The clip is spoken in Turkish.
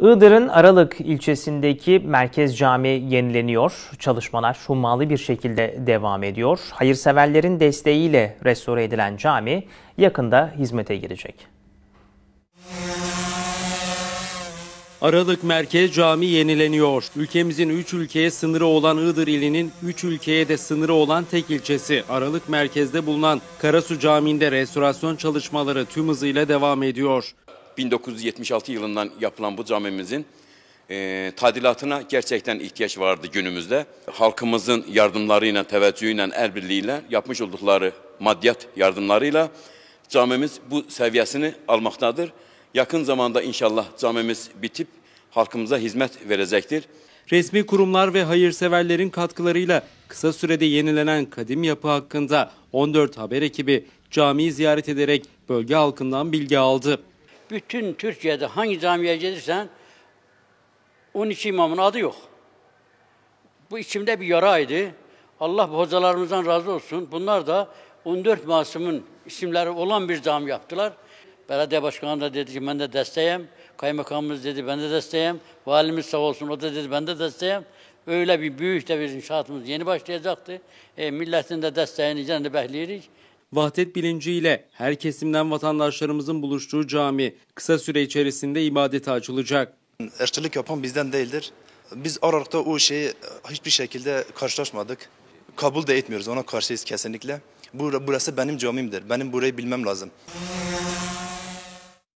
Iğdır'ın Aralık ilçesindeki merkez cami yenileniyor. Çalışmalar hummalı bir şekilde devam ediyor. Hayırseverlerin desteğiyle restore edilen cami yakında hizmete girecek. Aralık Merkez Cami yenileniyor. Ülkemizin 3 ülkeye sınırı olan Iğdır ilinin 3 ülkeye de sınırı olan tek ilçesi. Aralık Merkez'de bulunan Karasu Camii'nde restorasyon çalışmaları tüm hızıyla devam ediyor. 1976 yılından yapılan bu camimizin e, tadilatına gerçekten ihtiyaç vardı günümüzde. Halkımızın yardımlarıyla, teveccühüyle, el birliğiyle yapmış oldukları maddiyat yardımlarıyla camimiz bu seviyesini almaktadır. Yakın zamanda inşallah camimiz bitip halkımıza hizmet verecektir. Resmi kurumlar ve hayırseverlerin katkılarıyla kısa sürede yenilenen kadim yapı hakkında 14 haber ekibi camiyi ziyaret ederek bölge halkından bilgi aldı. Bütün Türkiye'de hangi camiye gelirsen 12 imamın adı yok. Bu içimde bir yaraydı. Allah bu hocalarımızdan razı olsun. Bunlar da 14 masumun isimleri olan bir cami yaptılar. Belediye başkanı da dedi ki ben de desteğim. Kaymakamımız dedi ben de desteğim. Valimiz sağ olsun o da dedi ben de desteğim. Öyle bir büyük de bir inşaatımız yeni başlayacaktı. E, milletin de desteğini canı bekliyoruz. Vahdet bilinciyle her kesimden vatandaşlarımızın buluştuğu cami kısa süre içerisinde ibadete açılacak. Erçilik yapan bizden değildir. Biz Aralık'ta o şeyi hiçbir şekilde karşılaşmadık. Kabul de etmiyoruz. Ona karşıyız kesinlikle. Bur- Burası benim camimdir. Benim burayı bilmem lazım.